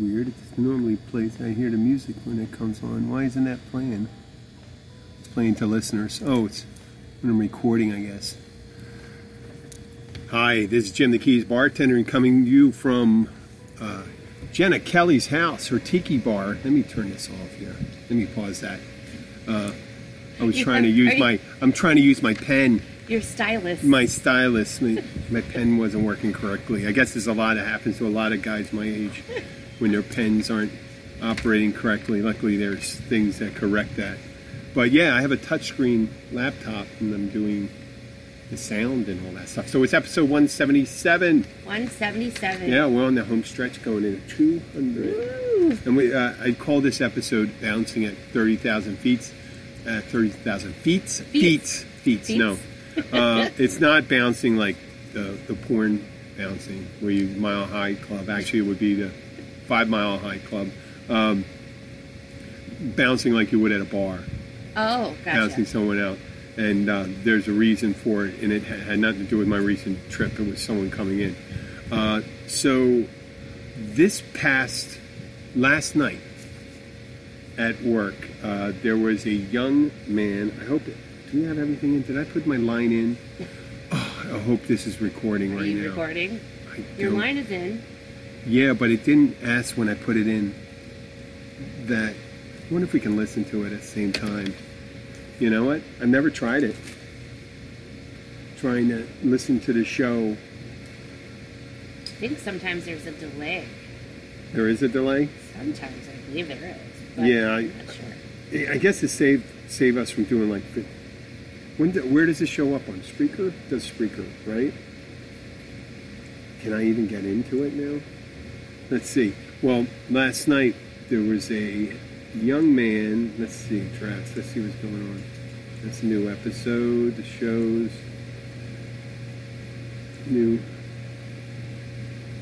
weird. It normally plays. I hear the music when it comes on. Why isn't that playing? It's playing to listeners. Oh, it's when I'm recording, I guess. Hi, this is Jim the Keys bartender, and coming to you from uh, Jenna Kelly's house, her tiki bar. Let me turn this off here. Let me pause that. Uh, I was trying to use my. I'm trying to use my pen. Your stylist. My stylus, my, my pen wasn't working correctly. I guess there's a lot that happens to a lot of guys my age when their pens aren't operating correctly. Luckily, there's things that correct that. But yeah, I have a touchscreen laptop and I'm doing the sound and all that stuff. So it's episode 177. 177. Yeah, we're on the home stretch going into 200. Woo. And we, uh, I call this episode "Bouncing at 30,000 Feet." Uh, 30,000 feet. Feet. Feet. Feet. No, uh, it's not bouncing like the the porn bouncing, where you mile high club. Actually, it would be the five mile high club. Um, bouncing like you would at a bar, Oh, bouncing gotcha. someone out. And uh, there's a reason for it, and it had nothing to do with my recent trip. It was someone coming in. Uh, so this past last night at work, uh, there was a young man. I hope. Do we have everything in? Did I put my line in? Oh, I hope this is recording Are right you now. recording? I Your don't- line is in. Yeah, but it didn't ask when I put it in. That. I wonder if we can listen to it at the same time. You know what? I've never tried it. Trying to listen to the show. I think sometimes there's a delay. There is a delay. Sometimes I believe there is. But Yeah, I- I'm not sure. I guess to save save us from doing like. When do, where does it show up on Spreaker? Does Spreaker right? Can I even get into it now? Let's see. Well, last night there was a young man. Let's see, drafts. Let's see what's going on. That's a new episode. The shows new.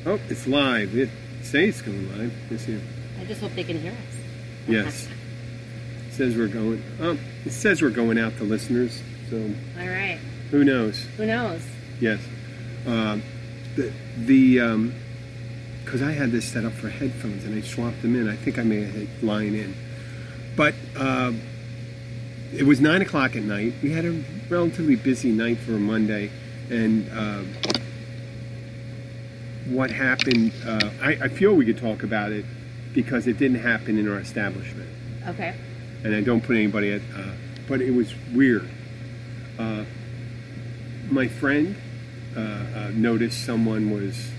Oh, it's live. It say it's going live. Let's see. I just hope they can hear us. Yes. It says we're going. Oh, it says we're going out to listeners. So All right. who knows? Who knows? Yes. Um, the the because I had this set up for headphones and I swapped them in. I think I may have hit line in, but um, it was nine o'clock at night. We had a relatively busy night for a Monday, and um what happened? Uh, I, I feel we could talk about it because it didn't happen in our establishment Okay. and I don't put anybody at, uh, but it was weird. Uh, my friend uh, uh, noticed someone was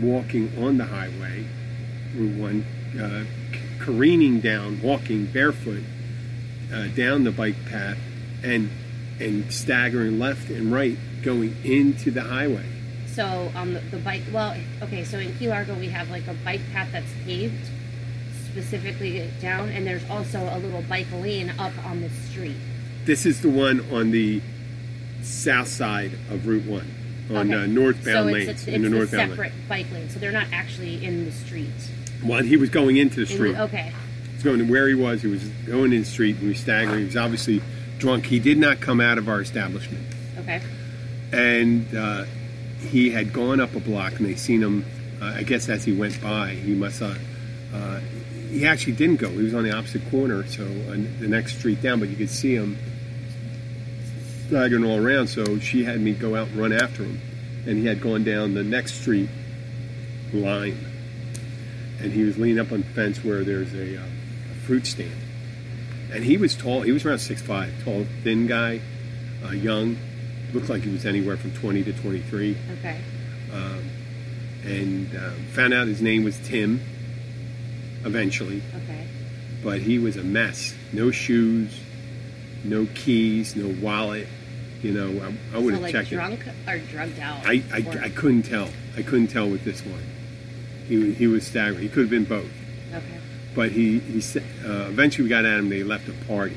walking on the highway, Route 1, uh, careening down, walking barefoot uh, down the bike path and, and staggering left and right, going into the highway. So on the, the bike, well, okay. So in Key Largo, we have like a bike path that's paved specifically down, and there's also a little bike lane up on the street. This is the one on the south side of Route 1, on Okay. uh, northbound so lanes. it's, in it's the a northbound lane. separate bike lane, so they're not actually in the street. Well, he was going into the In street. the- okay. He's going to where he was. He was going in the street. and He was staggering. He was obviously drunk. He did not come out of our establishment. Okay. And uh, he had gone up a block, and they seen him. Uh, I guess as he went by, he must have. Uh, he actually didn't go. He was on the opposite corner, so uh, the next street down. But you could see him staggering all around. So she had me go out and run after him, and he had gone down the next street line, and he was leaning up on the fence where there's a, uh, a fruit stand. And he was tall. He was around six five, tall, thin guy, uh, young. Looked like he was anywhere from 20 to 23 Okay. um, and uh, found out his name was Tim eventually, Okay. but he was a mess. No shoes, no keys, no wallet. You know, I, I would so have like checked drunk or drugged out. it. I, Or- I, I couldn't tell. I couldn't tell with this one. He, he was staggering. He could have been both. okay. But he, he said, uh, eventually we got at him. They left a party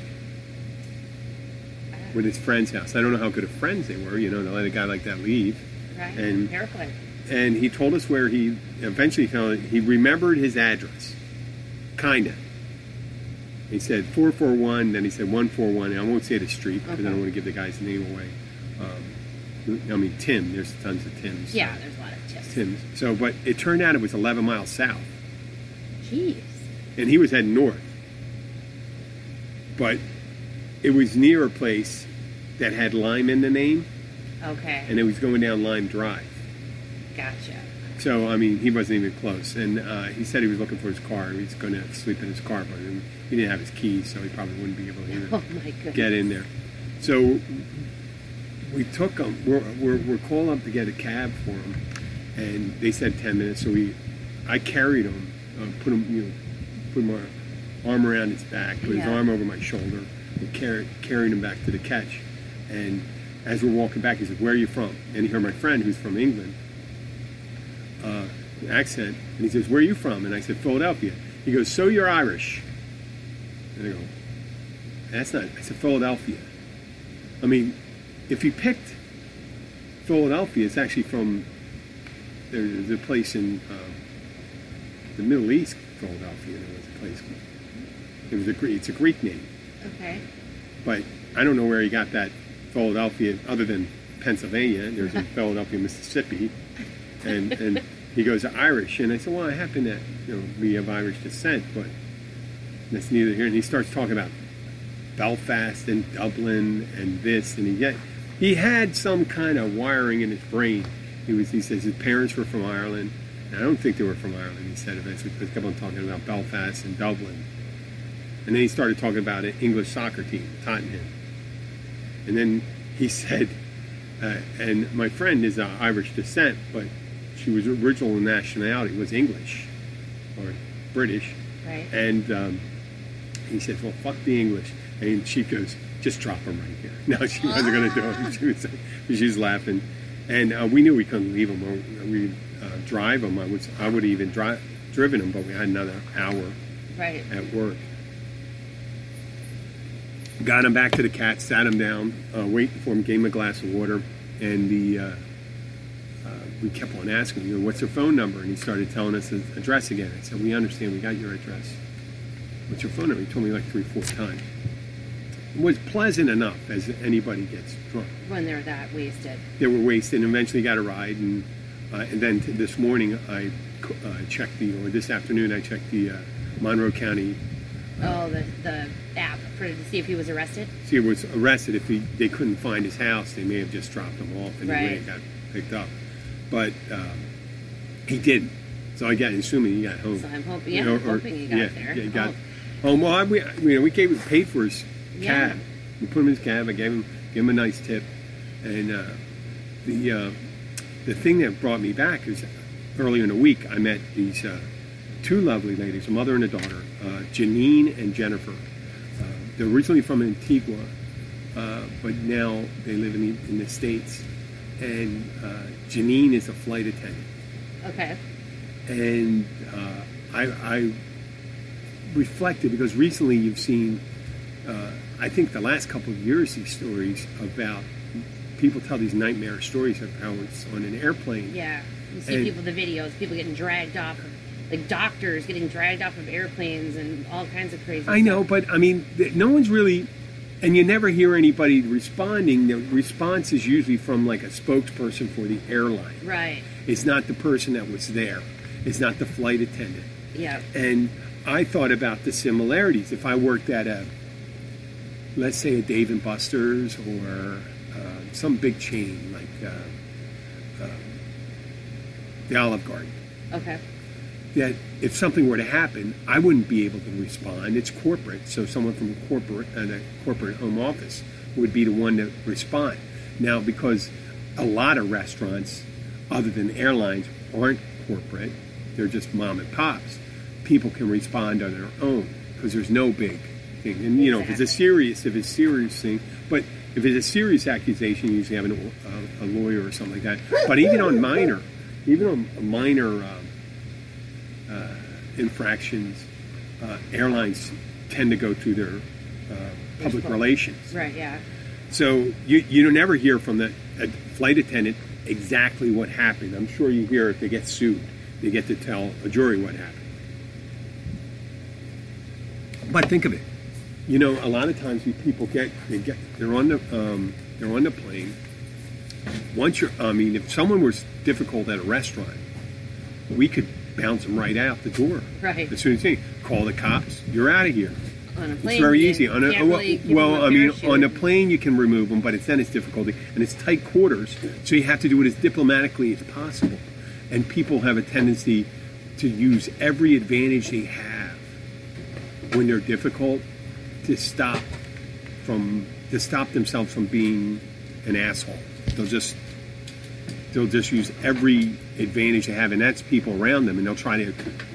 with his friend's house. I don't know how good of friends they were, you know, to let a guy like that leave. Right. and- Hair play. and he told us where he eventually found he remembered his address kinda he said 441 then he said 141 i won't say the street because i don't want to give the guy's name away um, i mean tim there's tons of tims Yeah, there's a lot of tips. tims so but it turned out it was 11 miles south Jeez. and he was heading north. But it was near a place that had Lime in the name, Okay. and it was going down Lime Drive. gotcha. So I mean, he wasn't even close. And uh, he said he was looking for his car. He was going to sleep in his car, but he didn't have his keys, so he probably wouldn't be able to even Oh get in there. So we took him. We're, we're, we're calling up to get a cab for him, and they said ten minutes. So we, I carried him, uh, put him, you know, put my arm around his back, put his arm over my shoulder, and carried carrying him back to the catch. And as we're walking back, he said, "Where are you from?" And he heard my friend, who's from England, uh, accent, and he says, "Where are you from?" And I said, "Philadelphia." He goes, "So you're Irish?" And I go, "That's not." I said, "Philadelphia." I mean, if he picked Philadelphia, it's actually from there's a place in um, the Middle East, Philadelphia. There was a place. Called, it was a Greek. It's a Greek name, Okay. but I don't know where he got that Philadelphia, other than Pennsylvania. There's in Philadelphia, Mississippi, and and he goes Irish, and I said, well, I happen to you know be of Irish descent, but that's neither here. And he starts talking about Belfast and Dublin and this, and he he had some kind of wiring in his brain. He was he says his parents were from Ireland. And I don't think they were from Ireland. He said eventually, because he kept on talking about Belfast and Dublin, and then he started talking about an English soccer team, Tottenham. And then he said, uh, and my friend is uh, Irish descent, but she was original nationality was English or British. Right. And um, he said, "Well, fuck the English." And she goes, "Just drop him right here." No, she wasn't going to do it. She was, she was laughing, and uh, we knew we couldn't leave him. Or we uh, drive him. I was, I would even drive, driven him, but we had another hour Right. at work. Got him back to the cat, sat him down, uh, waiting for him, gave him a glass of water, and the uh, uh, we kept on asking him, you know, what's your phone number? And he started telling us his address again. I said, we understand, we got your address. What's your phone number? He told me like three, four times. It was pleasant enough as anybody gets drunk. When they're that wasted. They were wasted and eventually got a ride. And, uh, and then t- this morning I uh, checked the, or this afternoon I checked the uh, Monroe County Oh, the the app for to see if he was arrested. See, he was arrested. If he, they couldn't find his house, they may have just dropped him off and he Right. may have got picked up. But um, he didn't. So I got assuming he got home. So I'm hoping. Yeah, Or- I'm or- hoping he got yeah, there. Yeah, he got Oh, home. Well, I, we, you know, we gave paid for his Yeah. cab. We put him in his cab. I gave him gave him a nice tip. And uh, the uh, the thing that brought me back is earlier in the week I met these uh, two lovely ladies, a mother and a daughter, uh, Janine and Jennifer. Uh, they're originally from Antigua, uh, but now they live in the, in the States. And uh, Janine is a flight attendant. okay. And uh, I, I reflected because recently you've seen, uh, I think the last couple of years, these stories about people tell these nightmare stories of how it's on an airplane. Yeah. You see And- people the videos, people getting dragged off, of, like doctors getting dragged off of airplanes and all kinds of crazy. I know, but I mean, no one's really, and you never hear anybody responding. The response is usually from like a spokesperson for the airline. Right. It's not the person that was there. It's not the flight attendant. Yeah. And I thought about the similarities. If I worked at a, let's say, a Dave and Buster's or uh, some big chain like uh, uh, the Olive Garden, Okay. That if something were to happen, I wouldn't be able to respond. It's corporate, so someone from a corporate and a corporate home office would be the one to respond. Now, because a lot of restaurants, other than airlines, aren't corporate, they're just mom and pops. People can respond on their own because there's no big thing. And you know, if it's a serious, if it's serious thing, but if it's a serious accusation, you usually have an, a, a lawyer or something like that. But even on minor, even on minor. Um, uh, infractions, uh, airlines tend to go through their uh, public relations. Right. Yeah. So you you don't never hear from the a flight attendant exactly what happened. I'm sure you hear if they get sued, they get to tell a jury what happened. But think of it. You know, a lot of times people get they get they're on the um, they're on the plane. Once you're, I mean, if someone was difficult at a restaurant, we could bounce them right out the door. Right. As soon as you call the cops, you're out of here. On a plane, It's very easy. On a, really well, I mean, on a plane you can remove them, but it's then it's difficulty and it's tight quarters, so you have to do it as diplomatically as possible. And people have a tendency to use every advantage they have when they're difficult to stop from to stop themselves from being an asshole. They'll just they'll just use every advantage they have, and that's people around them, and they'll try to,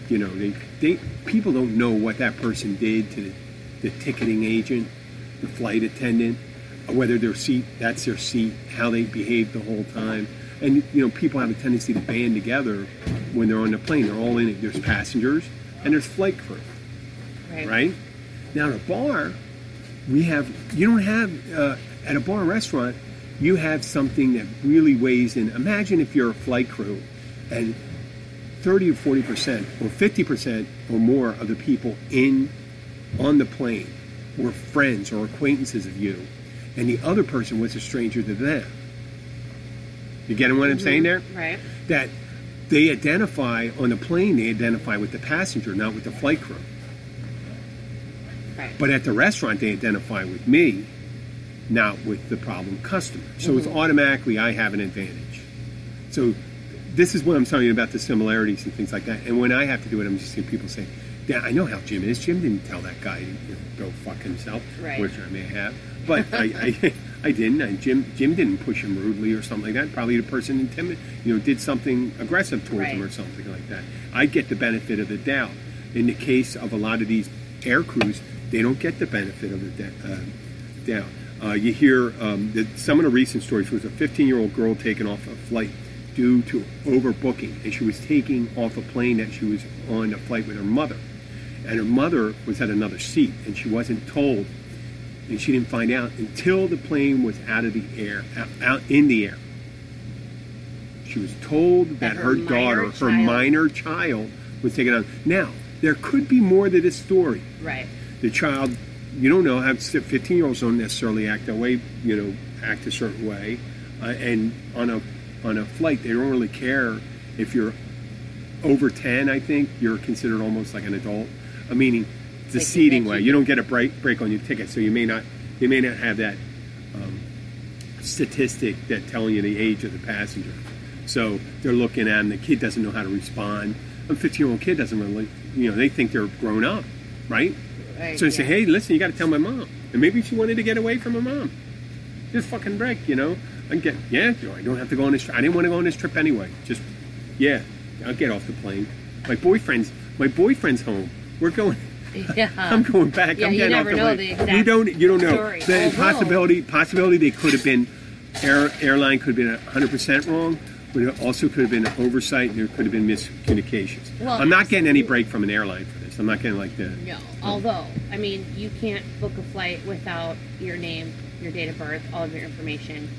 you know, they, they people don't know what that person did to the, the ticketing agent, the flight attendant, whether their seat that's their seat, how they behaved the whole time, and you know, people have a tendency to band together when they're on the plane. They're all in it. There's passengers and there's flight crew right. right? Now at a bar, we have you don't have uh, at a bar restaurant, you have something that really weighs in. Imagine if you're a flight crew, and thirty or forty percent or fifty percent or more of the people in on the plane were friends or acquaintances of you, and the other person was a stranger to them. You getting what I'm mm-hmm. saying there? Right. That they identify on the plane, they identify with the passenger, not with the flight crew. Right. But at the restaurant, they identify with me, not with the problem customer. So it's Mhm. automatically I have an advantage. So this is what I'm telling you about the similarities and things like that. And when I have to do it, I'm just seeing people say, "Yeah, I know how Jim is. Jim didn't tell that guy to you know, go fuck himself," Right. which I may have, but I, I, I didn't. I, Jim, Jim didn't push him rudely or something like that. Probably the person intimidated, you know, did something aggressive towards him or something like that. I get the benefit of the doubt. In the case of a lot of these air crews, they don't get the benefit of the da- uh, doubt. Uh, you hear um, that some of the recent stories was a 15-year-old girl taken off a flight due to overbooking, and she was taking off a plane that she was on a flight with her mother, and her mother was at another seat, and she wasn't told, and she didn't find out until the plane was out of the air, out, out in the air. She was told that, That her, her daughter, minor her minor child, was taken on. Now, there could be more to this story Right. the child you don't know how 15 year olds don't necessarily act that way you know act a certain way. Uh, and on a on a flight they don't really care if you're over 10 i think. You're considered almost like an adult. Uh, meaning the Like, seating way. you- you don't get a break break on your ticket so you may not they may not have that um, statistic that telling you the age of the passenger. So they're looking at and the kid doesn't know how to respond. A 15 year old kid doesn't really you know they think they're grown up right So I say, yeah. hey, listen, you got to tell my mom. And maybe she wanted to get away from her mom. Just fucking break, you know. And get, yeah, I don't have to go on this. Tri- I didn't want to go on this trip anyway. Just, yeah, I'll get off the plane. My boyfriend's, my boyfriend's home. We're going. Yeah. I'm going back. Yeah, I'm you getting off the know plane. the exact you don't. You don't know. story. The Although- possibility. Possibility they could have been. Air, airline could have been 100 percent wrong. But it also could have been oversight. and There could have been miscommunications. Well, I'm not getting any break from an airline I'm not getting like the. No. Although, I mean, you can't book a flight without your name, your date of birth, all of your information.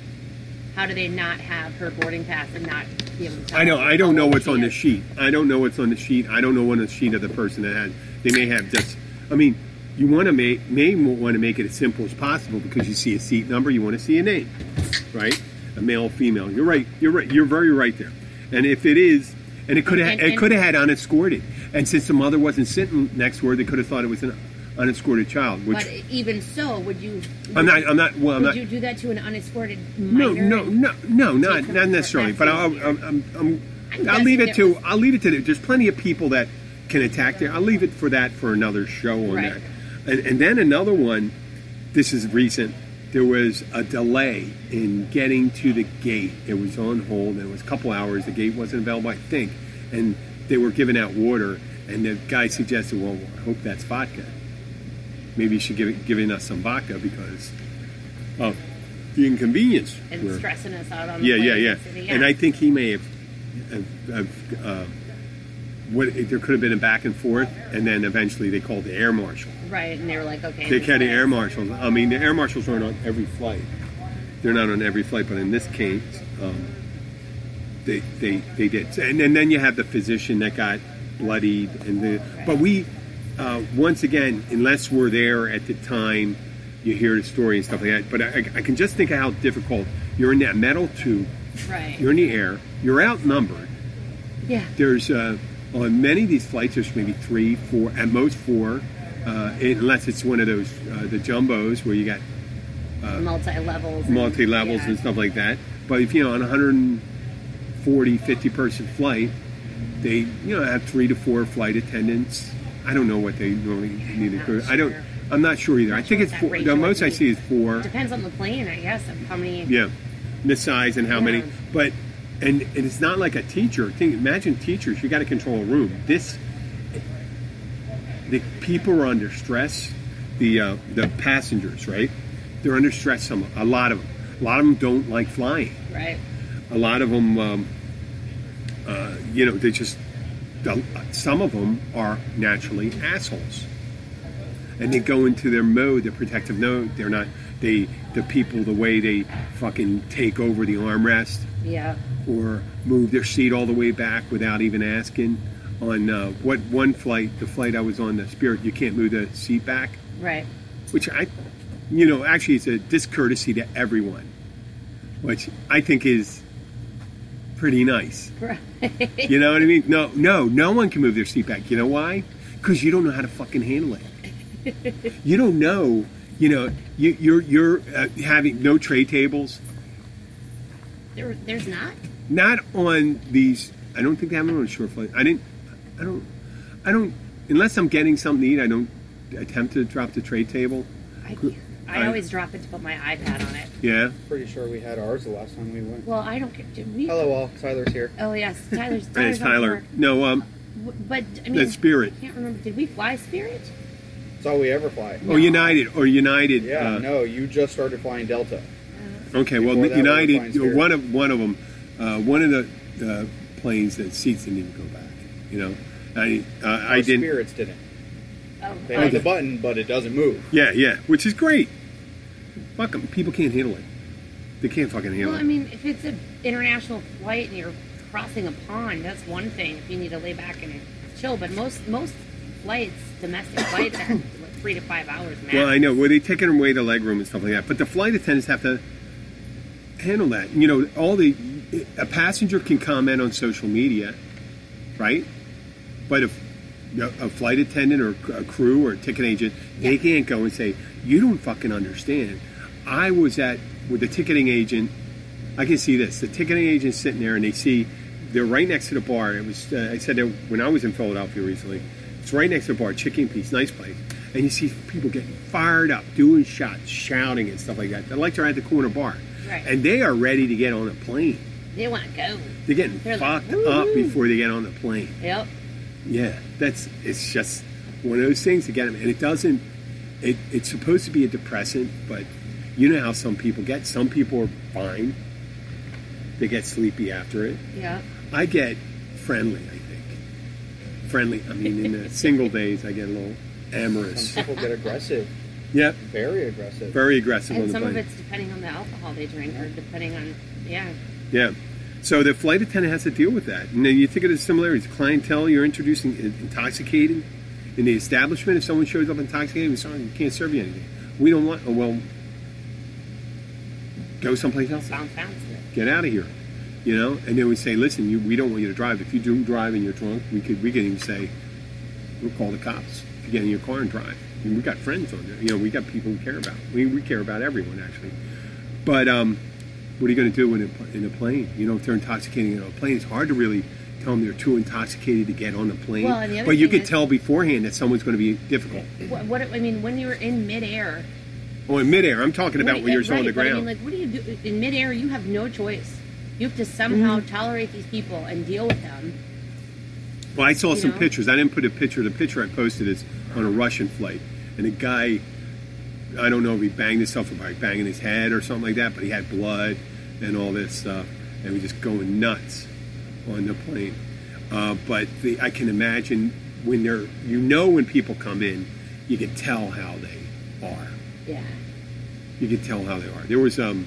How do they not have her boarding pass and not be able to tell? I know. I don't know what's on the sheet. I don't know what's on the sheet. I don't know what on the sheet of the person that had. They may have just. I mean, you want to make may want to make it as simple as possible because you see a seat number, you want to see a name, right? A male, female. You're right. You're right. You're very right there. And if it is, and it could have it could have had unescorted, and since the mother wasn't sitting next to her, they could have thought it was an unescorted child. Which But even so, would you? I'm not. I'm not. Well, I'm would not. you do that to an unescorted No, minor? no, no, no, not not necessarily. But I'll. I'm, I'm, I'm, I'm I'll leave it to I'll leave it to. the- There's plenty of people that can attack there. I'll leave it for that for another show on Right. that. And, and then another one. This is recent. There was a delay in getting to the gate. It was on hold. It was a couple hours. The gate wasn't available, I think, and they were giving out water. And the guy suggested, "Well, I hope that's vodka. Maybe you should give it, giving us some vodka because of the inconvenience." And We're- stressing us out on the yeah, yeah, yeah. and I think he may have, have, have uh, what there could have been a back and forth, and then eventually they called the air marshal. right, and they were like, okay. They had the air marshals. I mean, the air marshals aren't on every flight. They're not on every flight, but in this case, um, they, they, they did. And, and then you have the physician that got bloodied. and the, But we, uh, once again, unless we're there at the time, you hear the story and stuff like that. But I, I can just think of how difficult you're in that metal tube. Right. You're in the air. You're outnumbered. Yeah. There's uh, on many of these flights. There's maybe three, four, at most four, uh, unless it's one of those uh, the jumbos where you got uh, multi levels, multi levels and, yeah. and stuff like that. But if you know on 100 40, 50 person flight, they you know have three to four flight attendants. I don't know what they normally need to. Sure. I don't. I'm not sure either. Not I think sure it's four. The most I see is four. Depends on the plane, I guess, of how many. Yeah, the size and how yeah. many. But and, and it's not like a teacher. Think, imagine teachers. You got to control a room. This the people are under stress. The uh, the passengers, right? They're under stress. Some a lot of them. A lot of them don't like flying. Right. A lot of them, um, uh, you know, they just. Some of them are naturally assholes, and they go into their mode, their protective mode. They're not. They the people the way they fucking take over the armrest Yeah. or move their seat all the way back without even asking. On uh, what one flight, the flight I was on, the Spirit, you can't move the seat back, Right. which I, you know, actually it's a discourtesy to everyone, which I think is pretty nice. Right. You know what I mean? No, no, no one can move their seat back. You know why? Because you don't know how to fucking handle it. you don't know. You know, you, you're you're uh, having no tray tables. there, there's not. Not on these. I don't think they have them on short flight. I didn't. I don't. I don't. Unless I'm getting something to eat, I don't attempt to drop the tray table. I, I- I always drop it to put my iPad on it. Yeah. Pretty sure we had ours the last time we went. Well, I don't get. Did we? Hello, all. Tyler's here. Oh yes, Tyler's. And Tyler's it's Tyler. No, um, But I mean, the Spirit. I can't remember. Did we fly Spirit? That's all we ever fly. Oh, United or United. Yeah, uh, no, you just started flying Delta. Okay, well, Before that, we were flying United. Spirit. One of one of them. Uh, one of the uh, planes that seats didn't even go back. You know, I uh, I didn't. Spirits didn't. Oh, They Okay. have the button, but it doesn't move. Yeah, yeah, which is great. Fuck 'em. People can't handle it. They can't fucking handle Well, I mean, if it's an international flight and you're crossing a pond, that's one thing. If you need to lay back and chill, but most most flights, domestic flights, are like three to five hours max. Well, I know. Well, they taking away the legroom and stuff like that. But the flight attendants have to handle that. You know, all the a passenger can comment on social media, right? But if a flight attendant or a crew or a ticket agent, they can't go and say, "You don't fucking understand." I was at with the ticketing agent. I can see this. The ticketing agent sitting there, and they see they're right next to the bar. It was uh, I said that when I was in Philadelphia recently. It's right next to the bar, Chickie's & Pete's, nice place. And you see people getting fired up, doing shots, shouting and stuff like that. They're like they're at the corner bar, Right. and they are ready to get on a plane. they want to go. They're getting They're like, fucked up before they get on the plane. Yep. Yeah, that's it's just one of those things to get them, and it doesn't. It, it's supposed to be a depressant, but you know how some people get. Some people are fine. They get sleepy after it. Yeah. I get friendly. I think friendly. I mean, in the single days, I get a little amorous. Some people get aggressive, Yep, very aggressive. very aggressive on And some of it's depending on the alcohol they drink, or depending on yeah. Yeah. So the flight attendant has to deal with that. And then you think of the similarities. Clientele, you're introducing intoxicated in the establishment. If someone shows up intoxicated, we sorry, we oh, can't serve you anything. We don't want. Oh, well, go someplace else. Get out of here. You know. And then we say, listen, you, we don't want you to drive. If you do drive and you're drunk, we could we can even say, we'll call the cops. If you get in your car and drive, I mean, we got friends on there. You know, we got people we care about. We we care about everyone actually. But um, what are you going to do in a, in a plane? You know, if they're intoxicating on a plane, it's hard to really tell them they're too intoxicated to get on the plane. Well, the but you could is- tell beforehand that someone's going to be difficult. What, what I mean, when you're in midair, Oh, in midair, I'm talking about what- when you're right, on the ground. I ground. mean, like, what do you do in midair? You have no choice. You have to somehow Mm-hmm. tolerate these people and deal with them. Well, I saw You some know? pictures. I didn't put a picture. The picture I posted is on a Russian flight, and a guy, I don't know if he banged himself or by banging his head or something like that, but he had blood and all this stuff, and he was just going nuts on the plane. Uh, but the, I can imagine when they're, you know, when people come in, you can tell how they are. Yeah. You can tell how they are. There was um,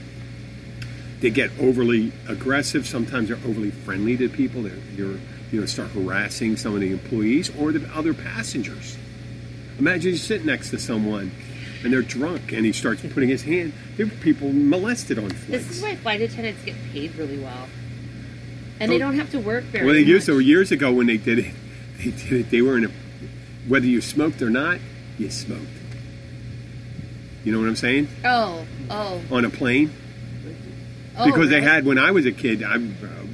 they get overly aggressive. Sometimes they're overly friendly to people. They're, they're you know start harassing some of the employees or the other passengers. Imagine you sit next to someone and they're drunk and he starts putting his hand. There were people molested on This is why flight attendants get paid really well, and they Oh. don't have to work very. Well, they used to years ago when they did it. they did it. They were in a whether you smoked or not, you smoked. You know what I'm saying? Oh, oh, On a plane, oh. because they had when I was a kid, I, uh,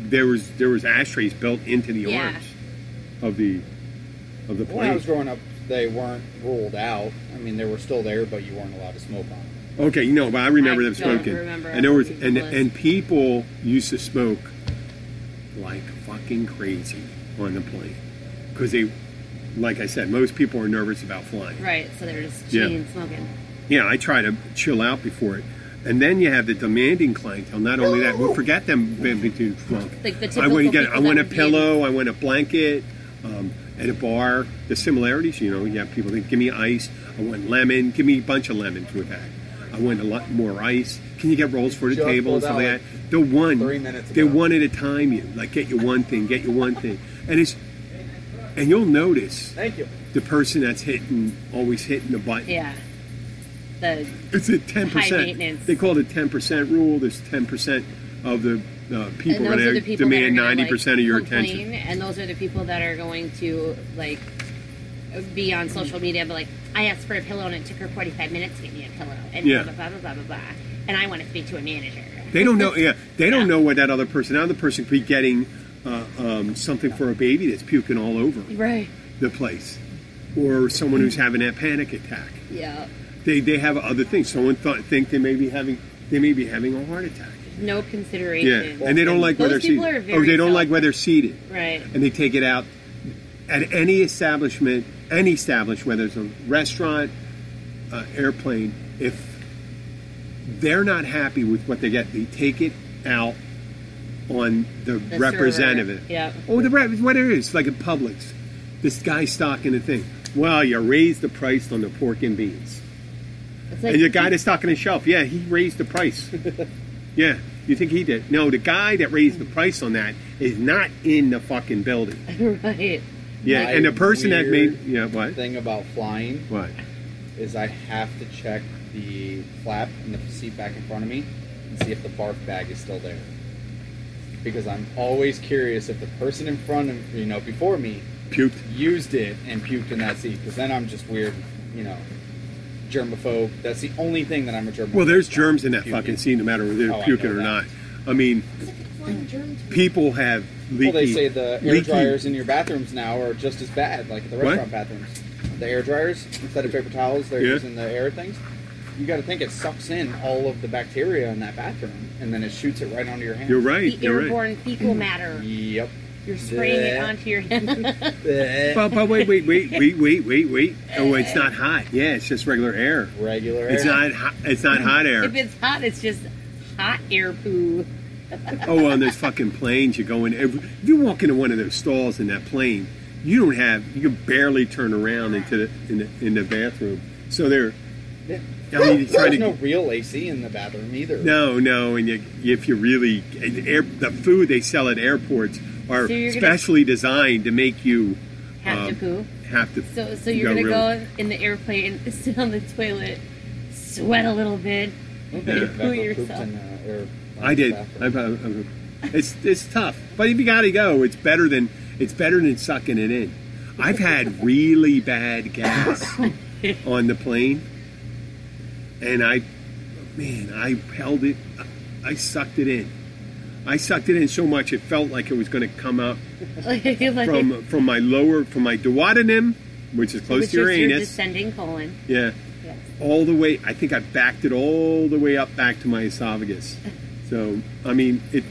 there was there was ashtrays built into the Yeah. arms of the of the plane. When I was growing up, they weren't ruled out. I mean, they were still there, but you weren't allowed to smoke on them. Okay, you know, but I remember I them don't smoking, remember and there was and it was. and people used to smoke like fucking crazy on the plane because they, like I said, most people are nervous about flying. Right, so they're just Yeah. chain smoking. Yeah, I try to chill out before it, and then you have the demanding clientele. Not only that, well, forget them being too drunk. Like the I typical want to get, I want a that would be pillow, I want a blanket. Um, at a bar, the similarities, you know, you have people think, give me ice, I want lemon, give me a bunch of lemons with that. I want a lot more ice. Can you get rolls for the Just table and pulled stuff out, like that? The one, three minutes they're ago. one at a time. You like get you one thing, get you one thing, and it's, and you'll notice Thank you. the person that's hitting, always hitting the button. Yeah. The It's a ten High percent. maintenance. They call it a ten percent rule. There's ten percent of the uh, people those are going the to people that are demand ninety like, percent of your attention. and those are the people that are going to like be on social media, but like, I asked for a pillow and it took her forty five minutes to get me a pillow, and Yeah. blah blah blah blah blah blah, and I want to speak to a manager. They don't know. Yeah, they don't Yeah. know what that other person. Now the person could be getting uh, um, something for a baby that's puking all over Right. the place, or someone who's having that panic attack. Yeah. They they have other things. Someone thought think they may be having they may be having a heart attack. No consideration. Yeah, and they don't like where they're seated. very oh, they don't like where they're seated. Right. and they take it out at any establishment, any establishment, whether it's a restaurant, uh, airplane. If they're not happy with what they get, they take it out on the, The representative. Yeah. Oh, the rep, what it is, like in Publix. This guy stocking the thing. Well, you raised the price on the pork and beans. It's like, And the guy that's stocking the shelf, yeah, he raised the price. yeah, you think he did? No, the guy that raised the price on that is not in the fucking building. right. Yeah, My and the person that made yeah what Thing about flying what is I have to check the flap in the seat back in front of me and see if the barf bag is still there. Because I'm always curious if the person in front of you know before me puked. used it and puked in that seat. Because then I'm just weird, you know, germaphobe. That's the only thing that I'm a germaphobe. Well, there's germs in that puking. fucking seat, no matter whether oh, they're Oh, puking or that. not. I mean, people have leaky. Well, they say the air leaky- dryers in your bathrooms now are just as bad, like the What? restaurant bathrooms. The air dryers instead of paper towels, they're Yeah. using the air things. You got to think it sucks in all of the bacteria in that bathroom, and then it shoots it right onto your hand. You're right. The You're right. airborne fecal matter. Yep. You're spraying it onto your hand. Bleh. But, but wait, wait, wait, wait, wait, wait, wait. Oh, it's not hot. Yeah, it's just regular air. Regular air. It's not. Hot, it's not hot air. if it's hot, it's just hot air poo. Oh, on those fucking planes, you go in. If if you walk into one of those stalls in that plane, you don't have. You can barely turn around into the in the, in the bathroom. So they're. Yeah. I mean, you try There's to. no real AC in the bathroom either. No, no, and you, if you really, and air, the food they sell at airports are So you're gonna- specially designed to make you Have um, to poo. have to. So, so you're go gonna real- go in the airplane, and sit on the toilet, sweat a little bit. Nobody Yeah. Poo yourself. in the I did. bathroom. I, I, I- it's it's tough, but if you got to go, it's better than it's better than sucking it in. I've had really bad gas on the plane, and I, man, I held it. I sucked it in. I sucked it in so much it felt like it was going to come up from from my lower from my duodenum, which is close which to your is your anus. descending colon. Yeah, Yes. all the way. I think I backed it all the way up back to my esophagus. So I mean, it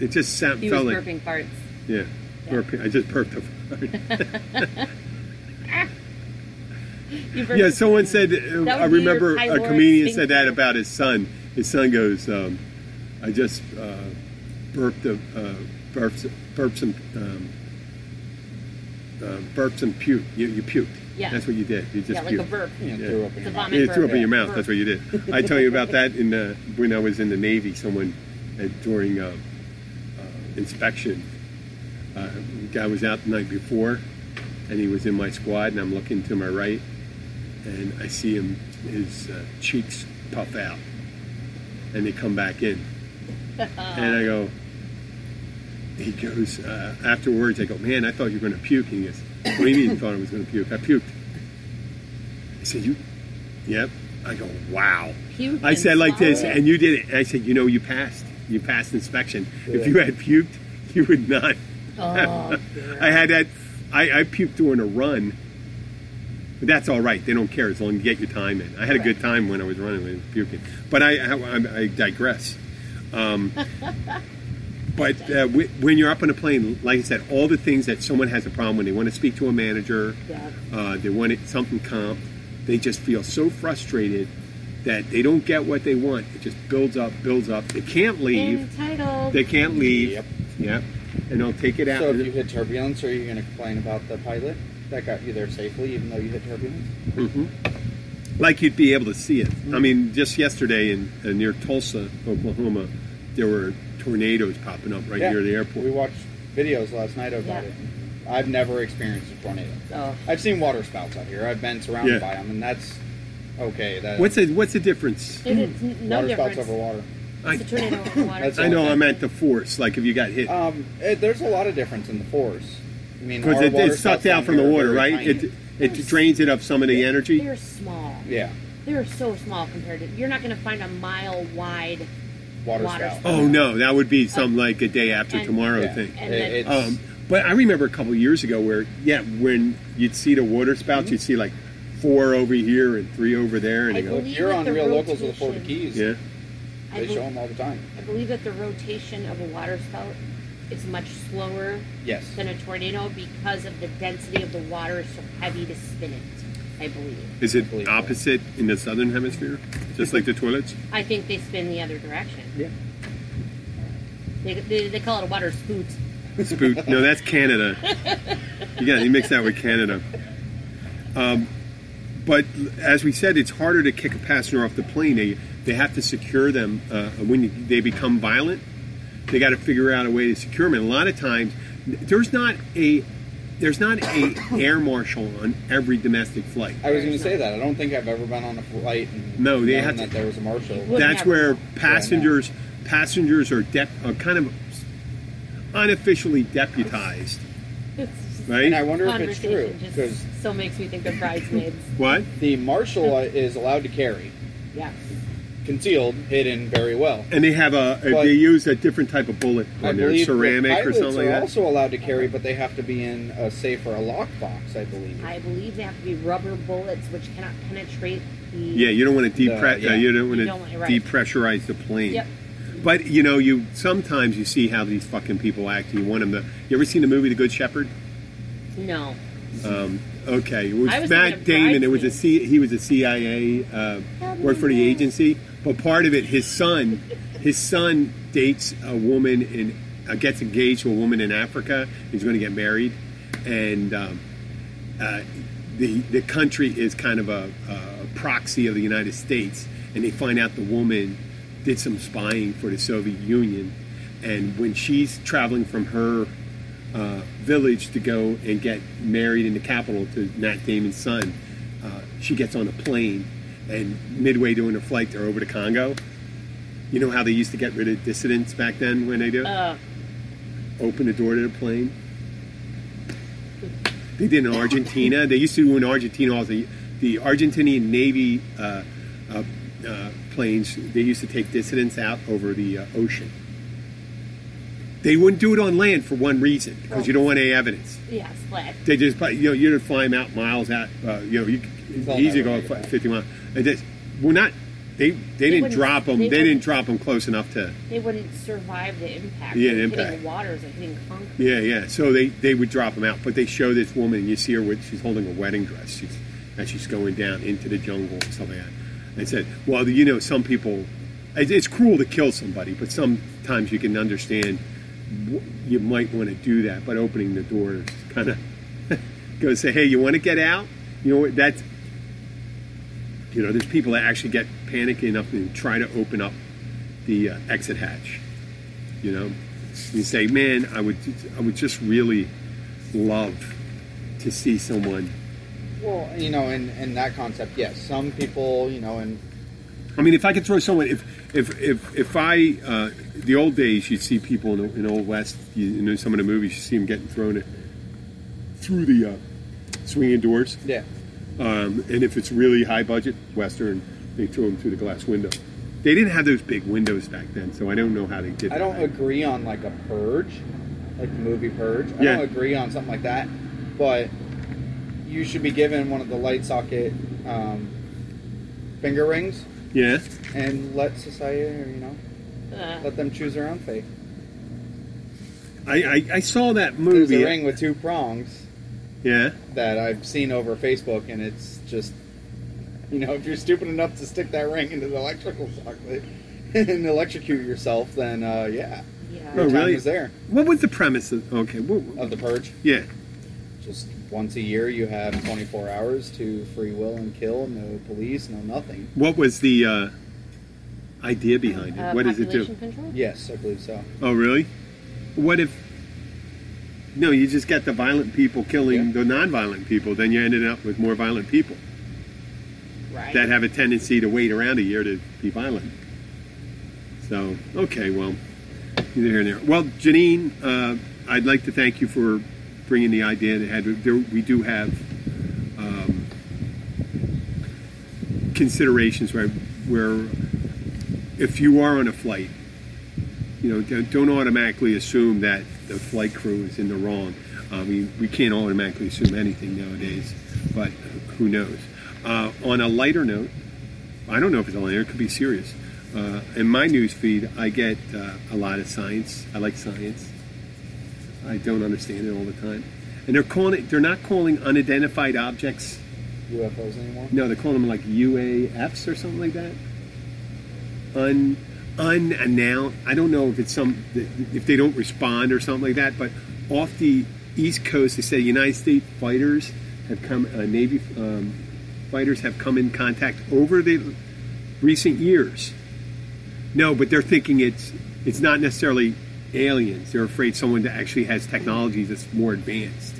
it just sound, He was like burping farts. yeah. Yeah. burp- I just burped a fart. Yeah, someone said. I your remember a comedian said that about his son. His son goes, um, "I just uh, burped a uh, burped, some- burped some um, uh, burped some puke. You, you puked. Yeah. that's what you did. You just yeah, like a puked. burp. You Yeah. threw up in your mouth. vomit Yeah, it threw up in your mouth. Burp. That's what you did. I tell you about that in the, when I was in the Navy. Someone uh, during uh, uh, inspection, uh, guy was out the night before, and he was in my squad, and I'm looking to my right, and I see him, his uh, cheeks puff out, and they come back in, and I go, he goes uh, afterwards. I go, man, I thought you were going to puke. And he goes, what do you mean you thought I was going to puke? I puked. I said, you, yep. I go, wow. Puke I said like this, and you did it. And I said, you know, you passed. You passed inspection. If you had puked, you would not. Oh. I had that. I, I puked during a run. But that's all right. They don't care as long as you get your time in. I had a good time when I was running and puking. But I, I, I digress. Um, but uh, wh- when you're up on a plane, like I said, all the things that someone has a problem when they want to speak to a manager, Yeah. uh, they want it, something comp, they just feel so frustrated that they don't get what they want. It just builds up, builds up. They can't leave. Entitled. They can't leave. Yep. Yep. And they'll take it out. So if you hit turbulence, are you going to complain about the pilot that got you there safely, even though you hit turbulence? hmm Like you'd be able to see it. I mean, just yesterday in uh, near Tulsa, Oklahoma, there were tornadoes popping up right Yeah. near the airport. We watched videos last night about Yeah. it. I've never experienced a tornado. Oh. I've seen water spouts out here. I've been surrounded Yeah. by them, and that's okay. That What's the What's the difference? It is n- no water difference. spouts over water. I, It's a tornado over water. That's I know. I meant the force. Like if you got hit, Um, it, there's a lot of difference in the force. I mean, because our it, water sucked out from the water, right? tiny. It it drains it of some of the energy. They're small. yeah, They're so small compared to. You're not going to find a mile wide. water, Water spout. spout. Oh no, that would be something like a day after And- tomorrow Yeah. thing. And It- then- Um, but I remember a couple years ago where, yeah, when you'd see the water spouts, you'd see like four over here and three over there, and I you go, Well, if believe you're on the Real Locals of the Florida Keys, yeah, they bel- show them all the time. I believe that the rotation of a water spout is much slower Yes. than a tornado because of the density of the water is so heavy to spin it. I believe. is it believe so. opposite in the southern hemisphere, just like the toilets? I think they spin the other direction. Yeah. They, they, they call it a water spout. Spoot. No, that's Canada. You got you mix that with Canada. Um, but as we said, it's harder to kick a passenger off the plane. They they have to secure them uh, when you, they become violent. They got to figure out a way to secure them. And a lot of times, there's not a there's not a air marshal on every domestic flight. I was going to say that. I don't think I've ever been on a flight and No, they known have to- there was a marshal. That's never. where passengers passengers are, dep- are kind of unofficially deputized, right? And I wonder if it's true conversation because just so makes me think of bridesmaids. what? the marshal is allowed to carry, yeah. Concealed, hidden very well. And they have a, But- they use a different type of bullet I on their believe the ceramic or something like are that. also allowed to carry, but they have to be in a safe or a lockbox, I believe. I believe they have to be rubber bullets which cannot penetrate the. Yeah, you don't want to depre- yeah. uh, you don't want You to don't right. depressurize the plane. Yep. But you know, you sometimes you see how these fucking people act. And you want them to. You ever seen the movie The Good Shepherd? No. Um, okay, it was, was Matt Damon. It was a Bridesmaids. C, he was a CIA uh, worked for the agency. But part of it, his son, his son dates a woman in uh, gets engaged to a woman in Africa. He's going to get married, and um, uh, the the country is kind of a, a proxy of the United States, and they find out the woman did some spying for the Soviet Union, and when she's traveling from her uh, village to go and get married in the capital to Matt Damon's son, uh, she gets on a plane, and midway during the flight, they're over to Congo. You know how they used to get rid of dissidents back then when they do? Uh, open the door to the plane. They did in Argentina. They used to do in Argentina also. The, the Argentinian Navy uh, uh, uh, planes, they used to take dissidents out over the uh, ocean. They wouldn't do it on land for one reason, because you don't want any evidence. yeah. They just, you know, you're gonna fly them out miles out. Uh, you know, you easy to never go make 50 miles. And this, we're not. They they, didn't wouldn't- drop them. they They, didn't wouldn't- drop them close enough to. They wouldn't survive the impact. Yeah, of the hitting impact. waters and hitting concrete. Yeah, yeah. So they, they would drop them out, but they show this woman, and you see her with she's holding a wedding dress, she's and she's going down into the jungle and stuff like that. And said, well, you know, some people, it's, it's cruel to kill somebody, but sometimes you can understand wh- you might want to do that, but opening the door is kind of go say, hey, you want to get out? You know what? That's you know, there's people that actually get panicky enough and try to open up the uh, exit hatch. You know, you say, man, I would, I would just really love to see someone. Well, you know, in, in that concept, yes. Some people, you know, and I mean, if I could throw someone, if if if if I, uh, the old days, you'd see people in, the- in Old West, you, you know, some of the movies, you see them getting thrown through the uh, swinging doors. Yeah. Um, and if it's really high budget Western, they throw them through the glass window. They didn't have those big windows back then, so I don't know how they did. I don't that. agree on like a purge, like the movie Purge. I Yeah. don't agree on something like that, but you should be given one of the light socket um, finger rings Yeah. and let society, you know, Uh, let them choose their own fate. I, I, I saw that There's movie. a ring with two prongs Yeah. that I've seen over Facebook, and it's just, you know, if you're stupid enough to stick that ring into the electrical socket and electrocute yourself, then uh, yeah, yeah. Oh, time really? is there. What was the premise? Of, okay. What, Of the purge, yeah. just once a year you have 24 hours to free will and kill. No police, no nothing. What was the uh, idea behind it? Uh, what does it do? Control? Yes, I believe so. Oh, really? What if? No, you just got the violent people killing Yeah. the non-violent people. Then you ended up with more violent people Right. that have a tendency to wait around a year to be violent. So, okay, well, neither here nor there. Well, Janine, uh, I'd like to thank you for bringing the idea that had there, we do have um, considerations where where if you are on a flight, you know, don't, don't automatically assume that the flight crew is in the wrong. I mean, we can't automatically assume anything nowadays, but who knows? Uh, on a lighter note, I don't know if it's a lighter; it could be serious. Uh, in my news feed, I get uh, a lot of science. I like science. I don't understand it all the time, and they're calling it. They're not calling unidentified objects. UFOs anymore? No, they're calling them like UAFs or something like that. Un unannounced. I don't know if it's some if they don't respond or something like that. But off the East Coast, they say United States fighters have come, uh, Navy um, fighters have come in contact over the recent years. No, but they're thinking it's it's not necessarily aliens. They're afraid someone that actually has technology that's more advanced.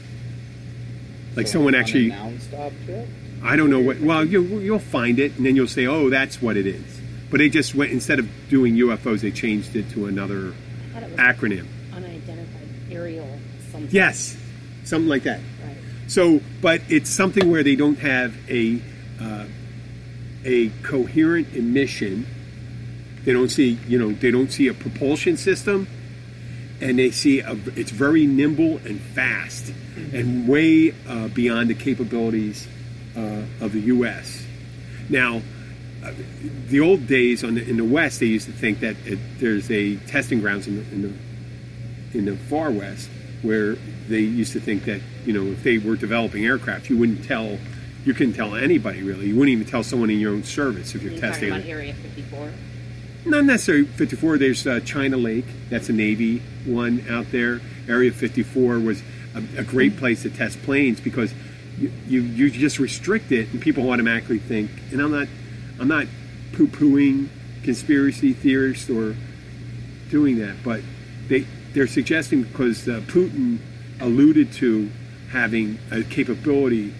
Like So someone actually. unannounced object? I don't know what. Well, you, you'll find it, and then you'll say, "Oh, that's what it is." But they just went instead of doing UFOs, they changed it to another it acronym. unidentified aerial something. Yes, something like that. Right. So, but it's something where they don't have a uh, a coherent emission. They don't see, you know, they don't see a propulsion system, and they see a, it's very nimble and fast, and way uh, beyond the capabilities uh, of the U.S. Now, the old days on the, in the West, they used to think that it, there's a testing grounds in the, in the in the far west where they used to think that you know if they were developing aircraft you wouldn't tell you couldn't tell anybody really. You wouldn't even tell someone in your own service if you're You're testing talking about Area 54. not necessarily 54 there's uh, china lake. That's a navy one out there. Area 54 was a, a great place to test planes because you, you, you just restrict it and people automatically think and i'm not i'm not poo-pooing conspiracy theorists or doing that but they they're suggesting because uh, putin alluded to having a capability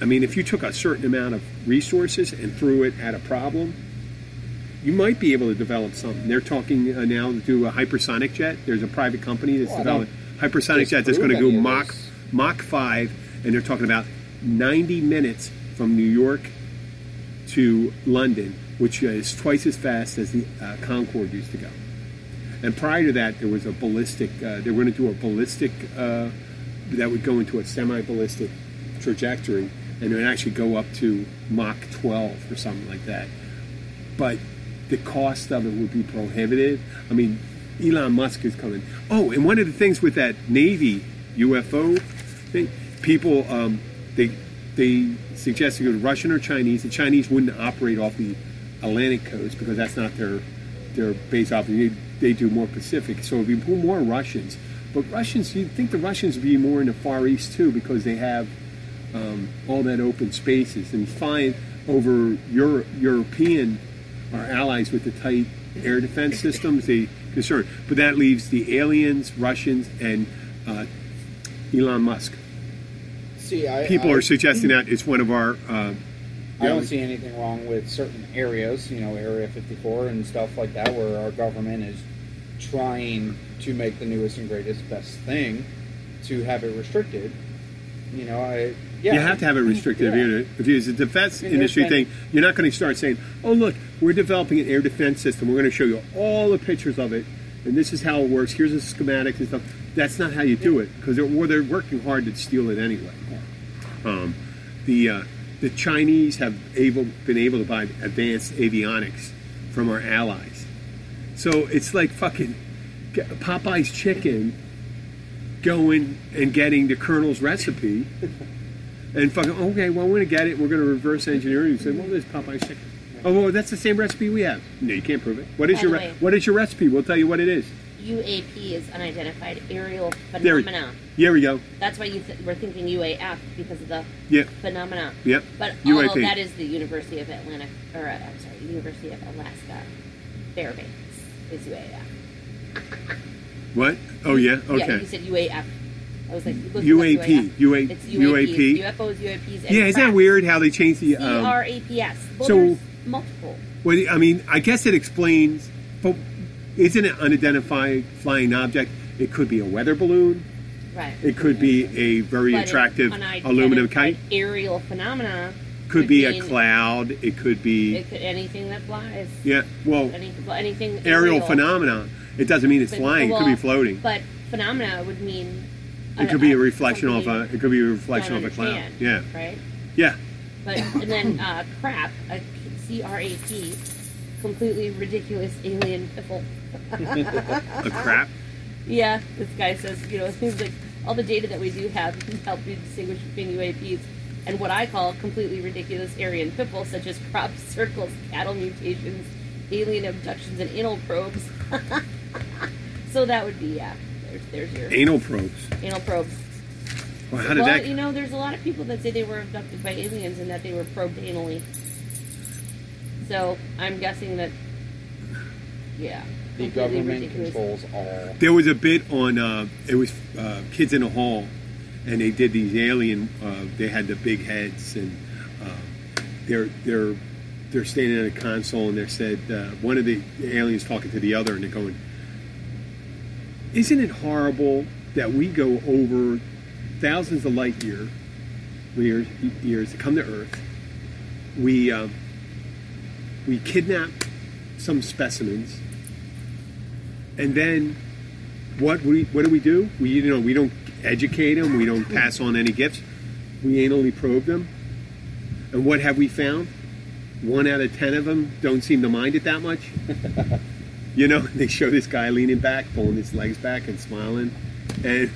i mean if you took a certain amount of resources and threw it at a problem you might be able to develop something. They're talking uh, now to do a hypersonic jet. There's a private company that's Well, developing hypersonic jet that's going to go Mach. Mach five, and they're talking about 90 minutes from New York to London, which is twice as fast as the uh, Concorde used to go. And prior to that, there was a ballistic. Uh, they were going to do a ballistic uh, that would go into a semi-ballistic trajectory, and it would actually go up to Mach 12 or something like that. But the cost of it would be prohibitive. I mean, Elon Musk is coming. Oh, and one of the things with that Navy UFO thing, people um, they they suggest to go to Russian or Chinese. The Chinese wouldn't operate off the Atlantic coast because that's not their their base operation. They, they do more Pacific, so it'd be more Russians. But Russians, you'd think the Russians would be more in the Far East too because they have um, all that open spaces and fine over Euro- European our allies with the tight air defense systems. They concern, but that leaves the aliens, Russians, and uh, Elon Musk. See, I, People I, are suggesting that it's one of our uh, I don't see anything wrong with certain areas, you know, Area 54 and stuff like that, where our government is trying to make the newest and greatest best thing to have it restricted. You know, I yeah, you have to have it restricted if Yeah. if it's a defense And industry been- thing. You're not going to start saying, "Oh, look, we're developing an air defense system. We're going to show you all the pictures of it, and this is how it works. Here's the schematics and stuff." That's not how you do it because they're or they're working hard to steal it anyway. Um, the uh, the Chinese have able been able to buy advanced avionics from our allies, so it's like fucking Popeye's chicken going and getting the colonel's recipe. And fucking okay, well, we're gonna get it. We're gonna reverse engineer it. You say, well, there's Popeye's chicken. Oh, well, that's the same recipe we have. No, you can't prove it. What is By your re- what is your recipe? We'll tell you what it is. UAP is unidentified aerial There we, phenomena. here we go. That's why you th- we're thinking UAF because of the Yeah, phenomena. yep. But UAP. although that is the University of Atlanta, or uh, I'm sorry, University of Alaska, Fairbanks is UAF. What? Oh yeah. Yeah, Okay. you said UAF. I was like, up UAP. UA, It's UAP. UAPs, UFOs, UAPs. And Yeah, isn't that weird how they changed the? Um, CRAPS. Well, so- there's multiple. well, I mean, I guess it explains, but isn't it unidentified flying object? It could be a weather balloon. Right. It could be a very But attractive aluminum kite. Aerial phenomena. Could be a cloud. It could be It could, anything that flies. yeah. Well, Any, anything aerial phenomenon. It doesn't mean it's But- flying. it could be floating. But phenomena would mean. It could be a reflection of a. It could be a reflection of a cloud. Yeah. Right. Yeah. But and then uh, crap, a C R A P, completely ridiculous alien piffle. A crap. Yeah, this guy says, you know, things like all the data that we do have can help you distinguish between UAPs and what I call completely ridiculous Aryan piffle, such as crop circles, cattle mutations, alien abductions, and anal probes. so that would be yeah. There's there's your Anal probes. anal probes. Well, how did well, that? you know, there's a lot of people that say they were abducted by aliens and that they were probed anally. So I'm guessing that, yeah, The completely government ridiculous. controls all. There was a bit on. Uh, it was uh, kids in a hall, and they did these alien. Uh, they had the big heads, and uh, they're they're they're standing at a console, and they said uh, one of the aliens talking to the other, and they're going, "Isn't it horrible that we go over thousands of light year years, years to come to Earth? We uh, we kidnap some specimens." and then what we what do we do? We you know we don't educate them. We don't pass on any gifts. We anally probe them. And what have we found? One out of ten of them don't seem to mind it that much. you know, they show this guy leaning back, pulling his legs back, and smiling, and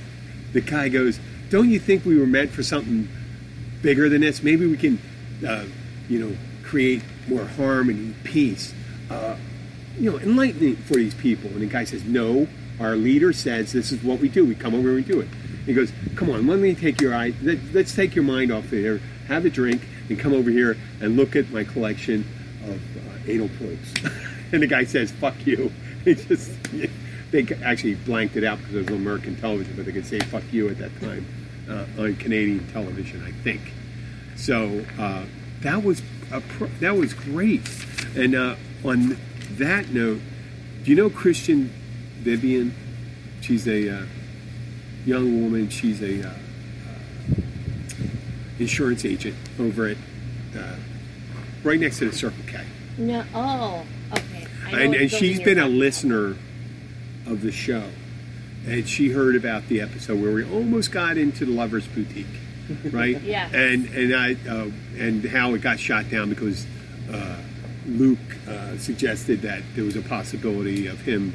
the guy goes, "Don't you think we were meant for something bigger than this? Maybe we can, uh, you know, create more harmony, peace." Uh, you know, enlightening for these people. And the guy says, No, our leader says this is what we do. We come over and we do it. He goes, Come on, let me take your eye, let, let's take your mind off there, have a drink, and come over here and look at my collection of uh, anal probes. and the guy says, Fuck you. He just, they actually blanked it out because it was American television, but they could say fuck you at that time uh, on Canadian television, I think. So uh, that was a pro- that was great. And uh, on that note, do you know Christian Vivian? She's a uh, young woman. She's a uh, uh, insurance agent over at uh, right next to the Circle K, No, oh, okay. And, and she's been a listener of the show, and she heard about the episode where we almost got into the Lovers Boutique, right? Yeah. And and I uh, and how it got shot down because uh, Luke uh, suggested that there was a possibility of him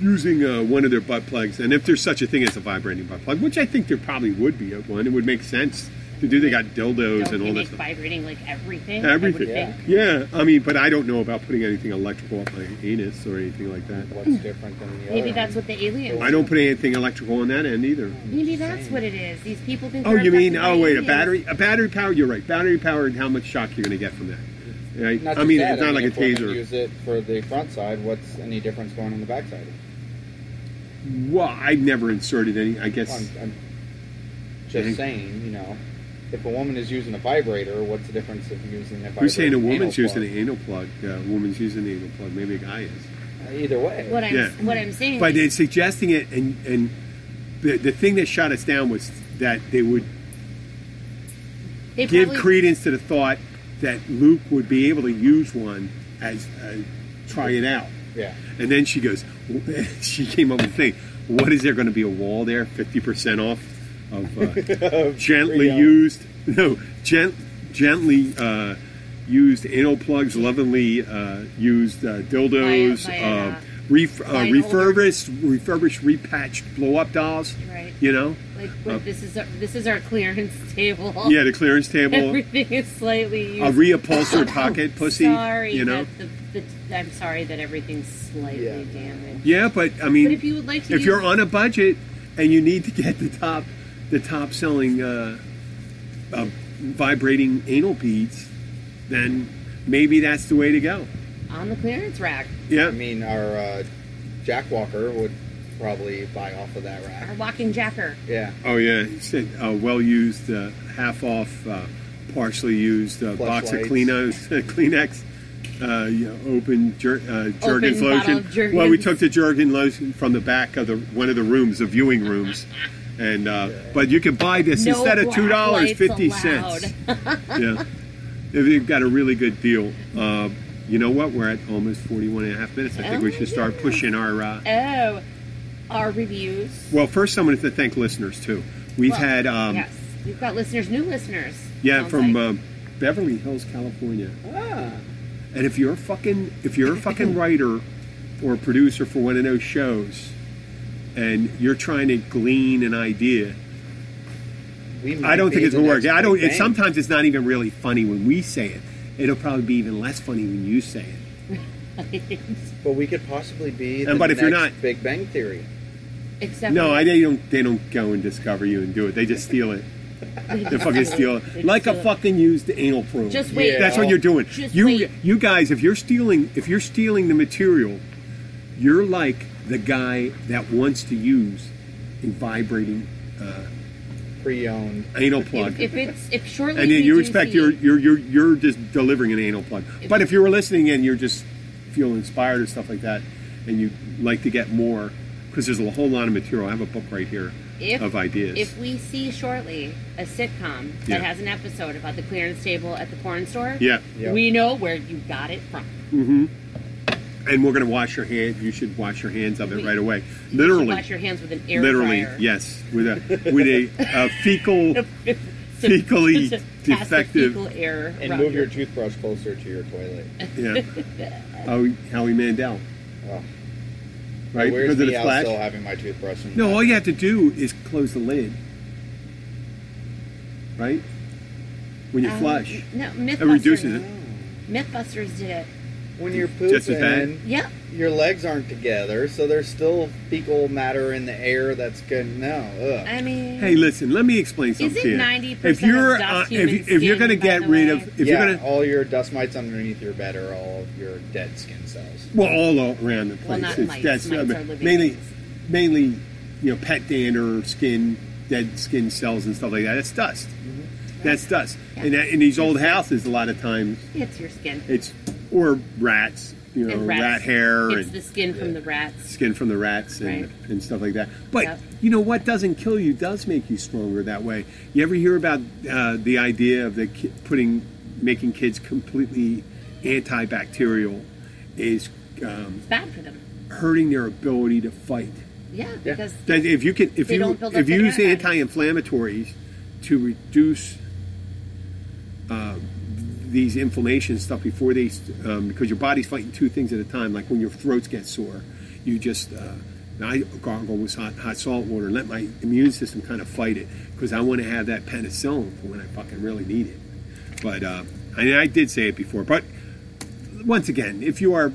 using uh, one of their butt plugs, and if there's such a thing as a vibrating butt plug, which I think there probably would be one, it would make sense to do. They got dildos Don't and all make this. vibrating like everything? Everything. I would think. Yeah, I mean, but I don't know about putting anything electrical up my anus or anything like that. What's different than the other? Maybe other that's what the aliens. I don't put anything electrical on that end either. Maybe that's what it is. These people think. Oh, they're you mean? abducted Oh, by wait, a aliens. battery, a battery power. You're right. Battery power and how much shock you're going to get from that. Right? Not I just mean, that, it's not like a if women taser. Use it for the front side. What's any difference going on the back side? Well, I never inserted any. I guess. I'm, I'm just saying, you know. If a woman is using a vibrator, what's the difference of using a vibrator? Who's saying a woman's anal using plug? an anal plug? Uh, a woman's using an anal plug. Maybe a guy is. Uh, Either way. What I'm Yeah. what I'm saying. But they're suggesting it, and and the the thing that shot us down was that they would they give probably- credence to the thought that Luke would be able to use one as uh, try it out. yeah. And then she goes, she came up with the thing. What is there going to be a wall there? Fifty percent off of uh, gently Free, uh, used, no, gent, gently uh, used anal plugs, lovingly uh, used uh, dildos, By- by, uh, uh, ref, uh, by an refurbished, refurbished, repatched blow up dolls. Right. You know, Like Uh, this is our, this is our clearance table. yeah, the clearance table, Everything is slightly a reupholstered pocket pussy. Sorry, you know. the, the, I'm sorry that everything's slightly Yeah. damaged. Yeah, but I mean, But if you would like to if use- you're on a budget and you need to get the top, the top selling uh, uh, vibrating anal beads, then maybe that's the way to go. on the clearance rack, Yeah, I mean, our uh, Jack Walker would probably buy off of that rack. our rack. walking jacker. Yeah. Oh yeah, he said uh, well used, uh, half off, uh, partially used uh, box of Fleshlights. Kleenex, Kleenex, uh, you know, open jer- uh, Jergens bottle lotion. Well, we took the Jergens lotion from the back of the one of the rooms, the viewing rooms, and uh, but you can buy this No instead of two dollars fifty cents. yeah, they've got a really good deal. Uh, you know what? We're at almost 41 and a half minutes. I think Oh we should start goodness. pushing our. Uh, Oh, our reviews. well, first, I wanted to thank listeners too. We've Well, had um, yes, we've got listeners, new listeners. Yeah, sounds from like. um, Beverly Hills, California. Ah. And if you're a fucking if you're a fucking writer or a producer for one of those shows, and you're trying to glean an idea, I don't think it's gonna work. next I don't. It, sometimes it's not even really funny when we say it. It'll probably be even less funny when you say it. But we could possibly be the And but if you're not- Big Bang Theory. Except No, I, they don't. They don't go and discover you and do it. They just steal it. They fucking steal it like a steal it. fucking used anal probe. Just wait. Yeah. That's what you're doing. Just you wait. you guys, if you're stealing if you're stealing the material, you're like the guy that wants to use a vibrating uh, Pre-owned. anal plug. If, if it's if shortly and then you expect see- you're, you're you're you're just delivering an anal plug. If- But if you were listening and you're just feel inspired or stuff like that, and you like to get more, because there's a whole lot of material. I have a book right here if, of ideas. If we see shortly a sitcom that Yeah. has an episode about the clearance table at the porn store, yeah, Yeah. we know where you got it from. hmm and we're gonna wash your hand. You should wash your hands of it We- right away. You Literally, wash your hands with an air literally, fryer. yes, with a with a, uh fecal. Fecally to pass the defective. fecal air And around move your toothbrush closer to your toilet. Yeah, Howie, Howie Mandel, Oh. right? Where's because of me the out flash. still having my toothbrush? in No, all you have to do is close the lid, right? When you Um, flush, No, it Mythbusters. reduces it. Mythbusters did it. When you're Just as bad? pooping, Yep. your legs aren't together, so there's still fecal matter in the air that's good. No, ugh. I mean, Hey, listen, let me explain Is something it to you. 90% if you're of dust uh, if, human you- if you're skin, going to by get the rid way? of if yeah, you're going to all your dust mites underneath your bed are all of your dead skin cells. well all around the place. Well, not It's- mites. that's Mites uh, are living mainly things. mainly you know pet dander, skin, dead skin cells and stuff like that. It's dust. That's dust. Mm-hmm. Yeah. And that, in these old houses, a lot of times it's your skin. it's or rats, you know, rats. rat hair It's and the skin from the rats. skin from the rats and, Right. and stuff like that. But Yep. you know what doesn't kill you does make you stronger that way. You ever hear about uh, the idea of the ki- putting making kids completely antibacterial is um, It's bad for them. hurting their ability to fight. Yeah, Yeah. because That if you can if you don't build up if you use antibodies. anti-inflammatories to reduce uh, these inflammation stuff before they um, because your body's fighting two things at a time. Like when your throats get sore, you just uh, I gargle with hot, hot salt water and let my immune system kind of fight it because I want to have that penicillin for when I fucking really need it. But uh, I, I did say it before. But once again, if you are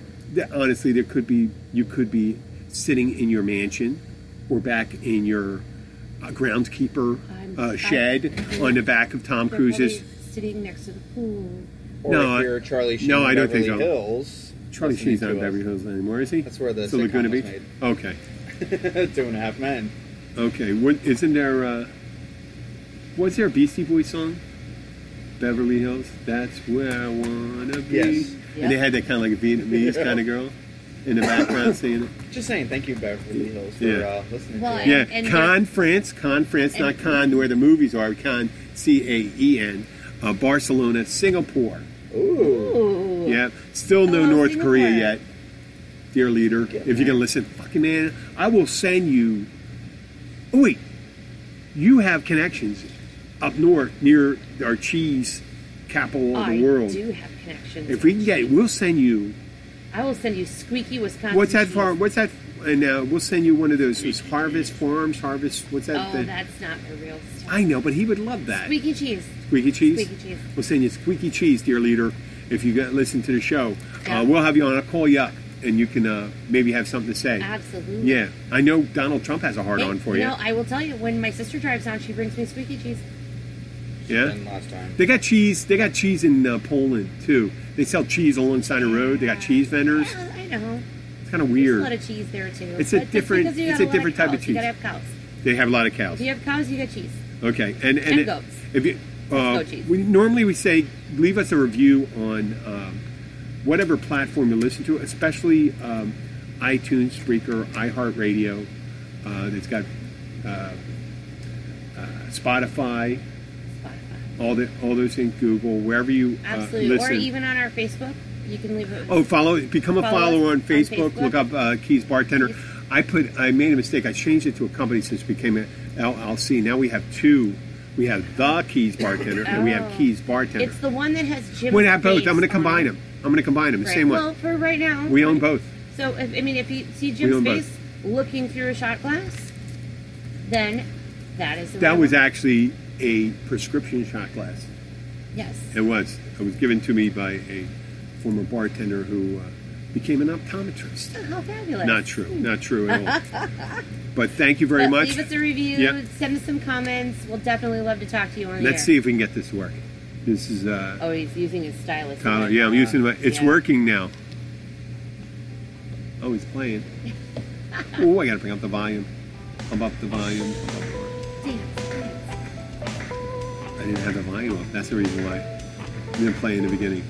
honestly, there could be you could be sitting in your mansion or back in your uh, groundskeeper uh, shed on the back of Tom Cruise's. Probably sitting next to the pool. Or No, if you're Charlie Sheen no, I don't think Beverly so. Hills. Charlie listening Sheen's not in to us. Beverly Hills anymore, is he? That's where the So sitcom Laguna was Beach. made. Okay, Two and a half men. okay. What, isn't there? Uh, Was there a Beastie Boys song? Beverly Hills. That's where I wanna be. Yes. And they had that kind of like a Vietnamese kind of girl in the background singing it. Just saying, thank you, Beverly Hills, for Yeah. uh, listening. Well, to and- Yeah, and Caen, France, Caen, France, not and- Cannes where the movies are. Caen C A E N, uh, Barcelona, Singapore. Ooh. Yeah, still no Oh, North Singapore. Korea yet, dear leader. If you're there. gonna listen, fucking man, I will send you. Oh wait, you have connections up north near our cheese capital of I the world. I do have connections. If we can get, it, we'll send you. I will send you squeaky Wisconsin. What's that cheese. farm? What's that? And uh, we'll send you one of those, those Harvest Farms. Harvest. What's that? Oh, the- that's not my real stuff. I know, but he would love that. Squeaky cheese. Squeaky cheese. Squeaky cheese. We'll send you squeaky cheese, dear leader, if you get, listen to the show. Yeah. Uh, we'll have you on. I'll call you up, and you can uh, maybe have something to say. Absolutely. Yeah, I know Donald Trump has a hard Hey, on for you No, I will tell you when my sister drives down, she brings me squeaky cheese. yeah, last time. they got cheese. They got cheese in uh, Poland too. They sell cheese alongside the road. They got cheese vendors. Yeah, I know. It's kind of weird. There's a lot of cheese there too. It's a But different- it's a lot different type of cows. You cheese. gotta have cows. They have a lot of cows. If you have cows, you get cheese. Okay, and and, And it- goats. If you, uh, goat cheese. we normally we say leave us a review on um, whatever platform you listen to, especially um, iTunes, Spreaker, iHeartRadio. Uh, it's got uh, uh, Spotify, Spotify. all the all those things, Google, wherever you uh, Absolutely. listen. or even on our Facebook, you can leave it. Oh, follow! Become a Follow follower on on Facebook. Facebook. Look up uh, Keys Bartender. I put. I made a mistake. I changed it to a company since it became an LLC. Now we have two. We have the Keys Bartender and we have Oh. Keys Bartender. It's the one that has Jim. we have both. I'm going to combine them. I'm going to combine them. The Right. same well, one. for right now, We own both. So, if, I mean, if you see Jim's face looking through a shot glass, then that is the That was one. actually a prescription shot glass. yes. It was. It was given to me by a former bartender who uh, became an optometrist. Oh, how fabulous! Not true. Not true at all. but thank you very But much. Leave us a review. Yep. Send us some comments. We'll definitely love to talk to you on the Let's see if we can get this to work. This is uh, Oh, he's using his stylus. Tyler. again. Yeah, I'm using my. It's Yeah. working now. Oh, he's playing. oh, I got to bring up the volume. I'm up the volume. Dance, dance. I didn't have the volume up. That's the reason why. I didn't play in the beginning.